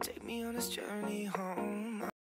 Take me on this journey home.